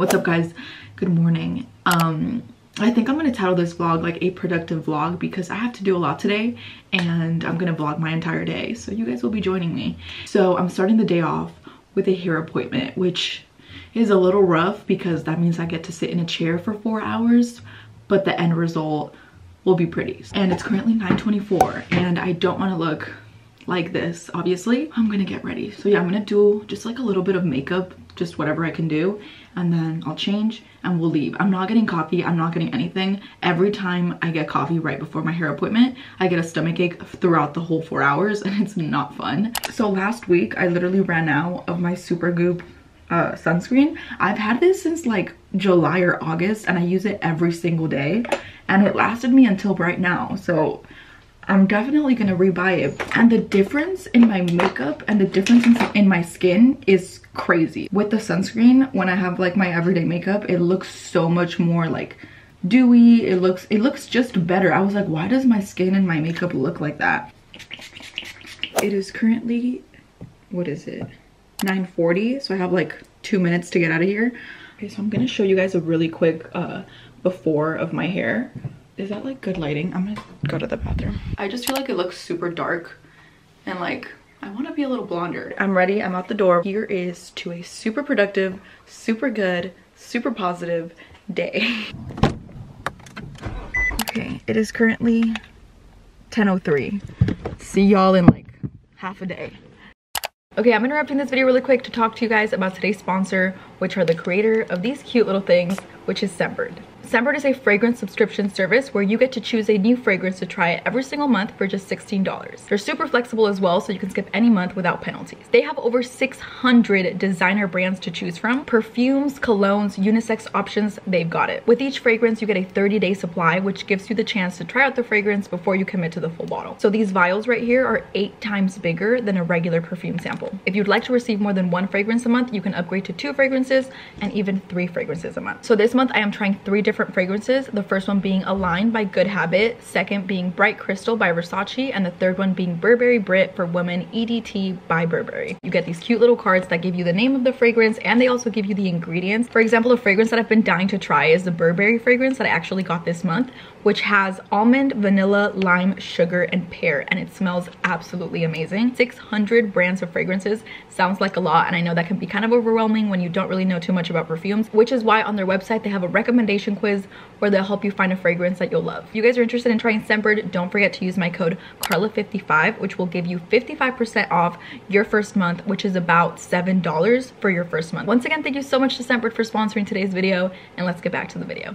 What's up guys? Good morning. Um, I think I'm gonna title this vlog like a productive vlog because I have to do a lot today and I'm gonna vlog my entire day. So you guys will be joining me. So I'm starting the day off with a hair appointment, which is a little rough because that means I get to sit in a chair for four hours, but the end result will be pretty. And it's currently 9.24 and I don't wanna look like this, obviously. I'm gonna get ready. So yeah, I'm gonna do just like a little bit of makeup, just whatever I can do and then I'll change and we'll leave. I'm not getting coffee, I'm not getting anything. Every time I get coffee right before my hair appointment, I get a stomach ache throughout the whole four hours and it's not fun. So last week, I literally ran out of my Supergoop uh, sunscreen. I've had this since like July or August and I use it every single day and it lasted me until right now. So I'm definitely gonna rebuy it. And the difference in my makeup and the difference in, in my skin is crazy. With the sunscreen, when I have like my everyday makeup, it looks so much more like dewy. It looks, it looks just better. I was like, why does my skin and my makeup look like that? It is currently, what is it? 9.40, so I have like two minutes to get out of here. Okay, so I'm gonna show you guys a really quick uh, before of my hair. Is that like good lighting? I'm gonna go to the bathroom. I just feel like it looks super dark and like I want to be a little blonder. I'm ready. I'm out the door. Here is to a super productive, super good, super positive day. okay, it is currently 10.03. See y'all in like half a day. Okay, I'm interrupting this video really quick to talk to you guys about today's sponsor, which are the creator of these cute little things, which is Scentbird. Scentbird is a fragrance subscription service where you get to choose a new fragrance to try every single month for just $16. They're super flexible as well, so you can skip any month without penalties. They have over 600 designer brands to choose from. Perfumes, colognes, unisex options, they've got it. With each fragrance, you get a 30-day supply, which gives you the chance to try out the fragrance before you commit to the full bottle. So these vials right here are eight times bigger than a regular perfume sample. If you'd like to receive more than one fragrance a month, you can upgrade to two fragrances and even three fragrances a month. So this month, I am trying three different different fragrances. The first one being Align by Good Habit, second being Bright Crystal by Versace, and the third one being Burberry Brit for Women EDT by Burberry. You get these cute little cards that give you the name of the fragrance and they also give you the ingredients. For example, a fragrance that I've been dying to try is the Burberry fragrance that I actually got this month, which has almond, vanilla, lime, sugar, and pear, and it smells absolutely amazing. 600 brands of fragrances sounds like a lot, and I know that can be kind of overwhelming when you don't really know too much about perfumes, which is why on their website they have a recommendation quiz quiz where they'll help you find a fragrance that you'll love. If you guys are interested in trying Scentbird, don't forget to use my code KARLA55, which will give you 55% off your first month, which is about $7 for your first month. Once again, thank you so much to Scentbird for sponsoring today's video, and let's get back to the video.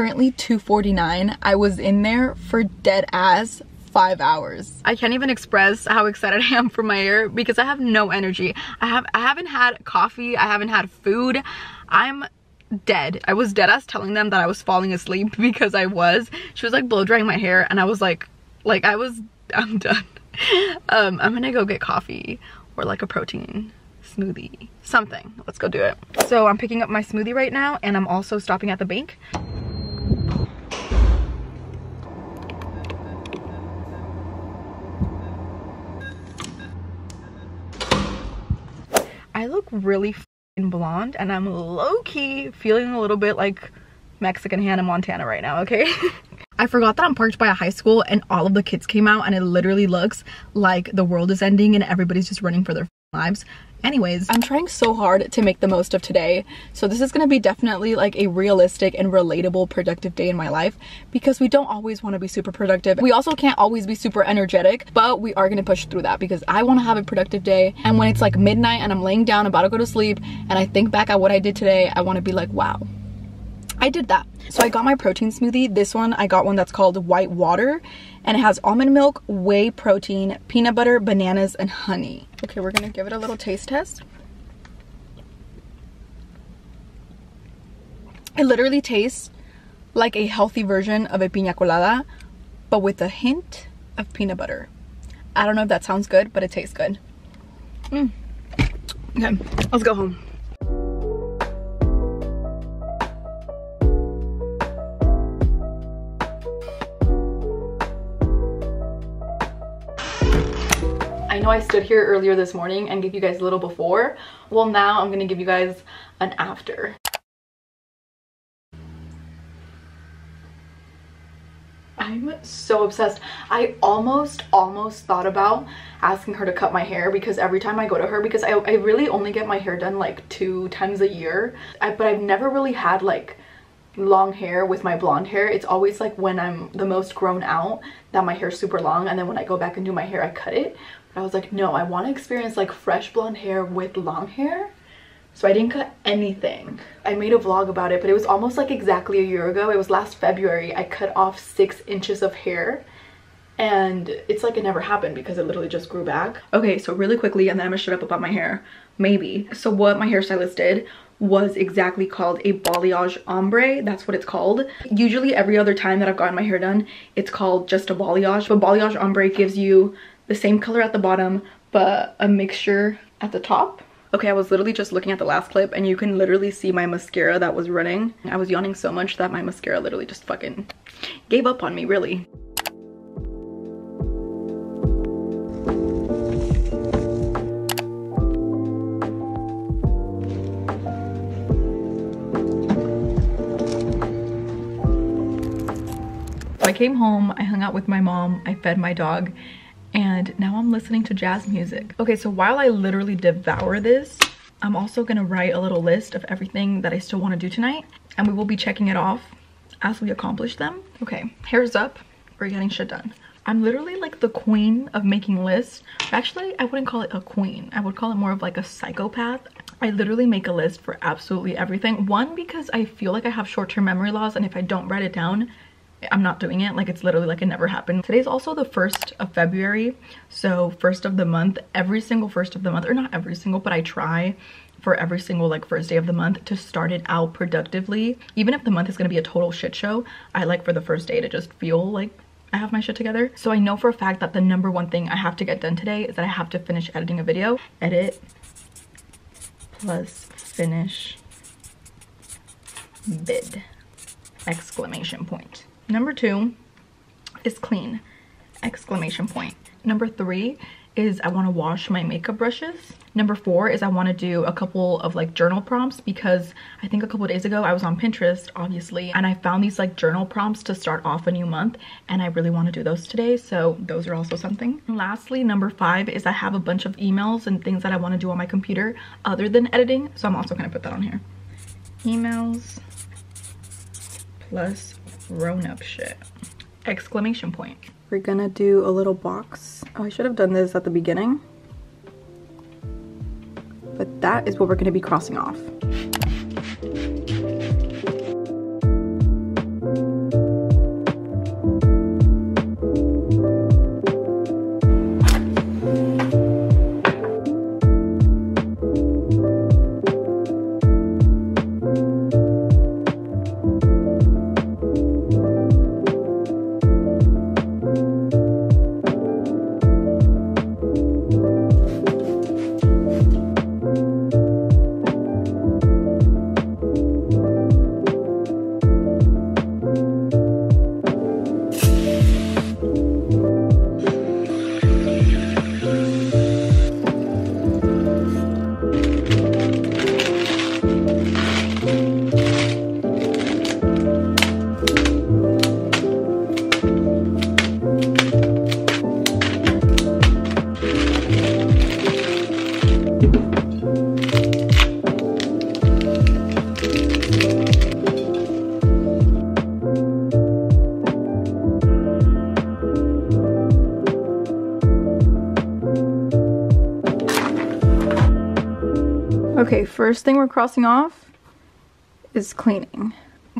Currently 2.49. I was in there for dead ass five hours. I can't even express how excited I am for my hair because I have no energy. I have I haven't had coffee, I haven't had food. I'm dead. I was dead ass telling them that I was falling asleep because I was. She was like blow drying my hair and I was like like I was I'm done. Um I'm gonna go get coffee or like a protein smoothie something let's go do it so i'm picking up my smoothie right now and i'm also stopping at the bank I look really blonde and I'm low-key feeling a little bit like Mexican Hannah Montana right now, okay? I forgot that I'm parked by a high school and all of the kids came out and it literally looks like the world is ending and everybody's just running for their lives. Anyways, I'm trying so hard to make the most of today. So this is going to be definitely like a realistic and relatable productive day in my life because we don't always want to be super productive. We also can't always be super energetic, but we are going to push through that because I want to have a productive day. And when it's like midnight and I'm laying down about to go to sleep and I think back at what I did today, I want to be like, wow, I did that. So I got my protein smoothie. This one, I got one that's called white water and it has almond milk, whey protein, peanut butter, bananas, and honey. Okay, we're gonna give it a little taste test. It literally tastes like a healthy version of a piña colada, but with a hint of peanut butter. I don't know if that sounds good, but it tastes good. Mm. Okay, let's go home. I know I stood here earlier this morning and gave you guys a little before. Well, now I'm gonna give you guys an after. I'm so obsessed. I almost, almost thought about asking her to cut my hair because every time I go to her, because I, I really only get my hair done like two times a year, I, but I've never really had like long hair with my blonde hair. It's always like when I'm the most grown out that my hair's super long and then when I go back and do my hair, I cut it. I was like, no, I want to experience like fresh blonde hair with long hair so I didn't cut anything. I made a vlog about it, but it was almost like exactly a year ago. It was last February. I cut off six inches of hair and it's like it never happened because it literally just grew back. Okay, so really quickly, and then I'm gonna shut up about my hair, maybe. So what my hairstylist did was exactly called a balayage ombre. That's what it's called. Usually every other time that I've gotten my hair done, it's called just a balayage. But balayage ombre gives you the same color at the bottom, but a mixture at the top. Okay, I was literally just looking at the last clip and you can literally see my mascara that was running. I was yawning so much that my mascara literally just fucking gave up on me, really. I came home, I hung out with my mom, I fed my dog, and now I'm listening to jazz music. Okay, so while I literally devour this, I'm also gonna write a little list of everything that I still wanna do tonight and we will be checking it off as we accomplish them. Okay, hair's up, we're getting shit done. I'm literally like the queen of making lists. Actually, I wouldn't call it a queen. I would call it more of like a psychopath. I literally make a list for absolutely everything. One, because I feel like I have short-term memory loss and if I don't write it down, I'm not doing it. Like it's literally like it never happened. Today's also the 1st of February. So first of the month, every single first of the month, or not every single, but I try for every single like first day of the month to start it out productively. Even if the month is gonna be a total shit show, I like for the first day to just feel like I have my shit together. So I know for a fact that the number one thing I have to get done today is that I have to finish editing a video. Edit plus finish vid exclamation point. Number two is clean, exclamation point. Number three is I want to wash my makeup brushes. Number four is I want to do a couple of like journal prompts because I think a couple days ago I was on Pinterest obviously and I found these like journal prompts to start off a new month and I really want to do those today so those are also something. And lastly number five is I have a bunch of emails and things that I want to do on my computer other than editing so I'm also going to put that on here. Emails plus grown-up shit. Exclamation point. We're gonna do a little box. Oh i should have done this at the beginning. But that is what we're gonna be crossing off Okay, first thing we're crossing off is cleaning.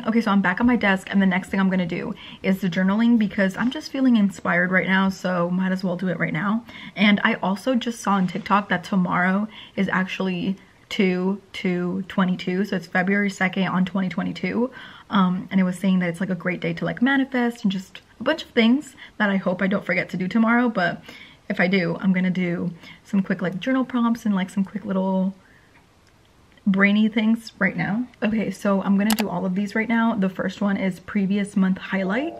Okay, so I'm back on my desk and the next thing I'm gonna do is the journaling because I'm just feeling inspired right now, so might as well do it right now. And I also just saw on TikTok that tomorrow is actually 2 to 22, so it's February 2nd on 2022. Um, and it was saying that it's like a great day to like manifest and just a bunch of things that I hope I don't forget to do tomorrow, but if I do, I'm gonna do some quick like journal prompts and like some quick little brainy things right now. Okay, so I'm gonna do all of these right now. The first one is previous month highlight.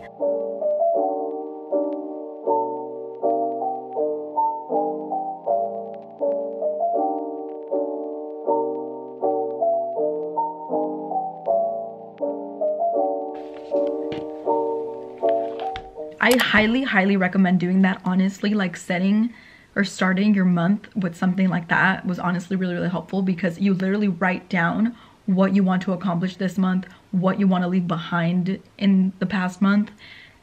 I highly, highly recommend doing that honestly, like setting or starting your month with something like that was honestly really, really helpful because you literally write down what you want to accomplish this month, what you want to leave behind in the past month,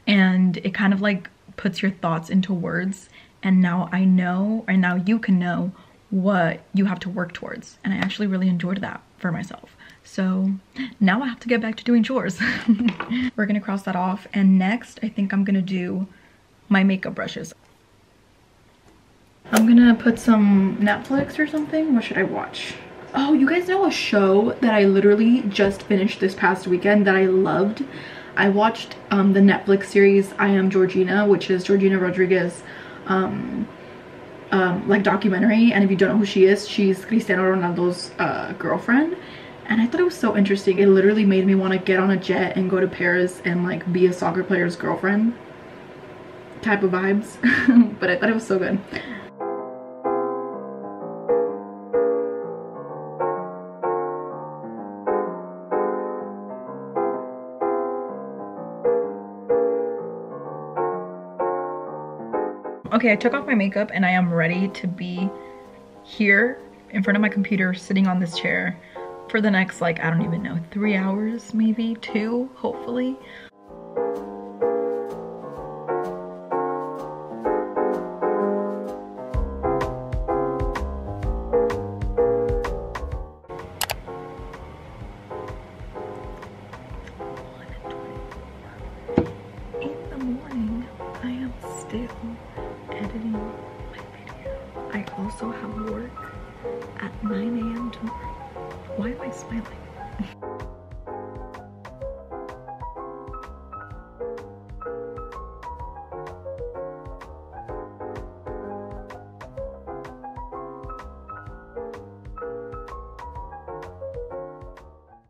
and it kind of like puts your thoughts into words. And now I know, and now you can know what you have to work towards. And I actually really enjoyed that for myself. So now I have to get back to doing chores. We're gonna cross that off. And next, I think I'm gonna do my makeup brushes. I'm gonna put some Netflix or something. What should I watch? Oh, you guys know a show that I literally just finished this past weekend that I loved? I watched um, the Netflix series I Am Georgina, which is Georgina Rodriguez um, um, like documentary. And if you don't know who she is, she's Cristiano Ronaldo's uh, girlfriend and I thought it was so interesting. It literally made me want to get on a jet and go to Paris and like be a soccer player's girlfriend type of vibes. but I thought it was so good. Okay, I took off my makeup and I am ready to be here in front of my computer sitting on this chair for the next like, I don't even know, three hours maybe, two, hopefully. In the morning, I am still. I also have work at 9 a.m. tomorrow. Why am I smiling?